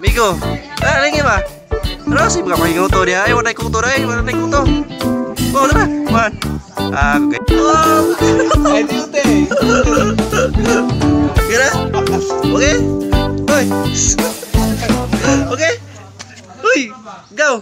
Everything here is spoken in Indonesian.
Miko, eh lagi ba? Terus sih buka pakai kuto dia? Ayo naik kuto deh, mana naik kuto? Oh, udah, man. Ah, oke. Oh, Ay, kira? Oke, oi, oke, oi, go.